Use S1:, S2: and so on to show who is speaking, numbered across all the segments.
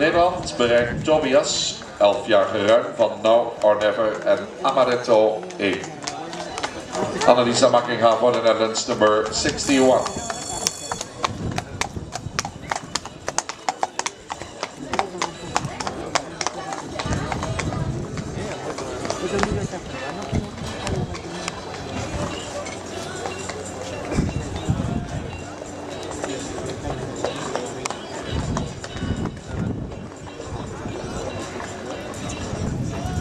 S1: Nederland bereikt Tobias, 11 jaar geruim van Now or Never en Amaretto 1. Annalisa Makkinga voor de Netherlands nummer 61.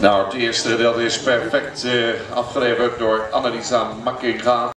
S1: Nou, het eerste gedeelte is perfect uh, afgeleverd door Annalisa Makkinga.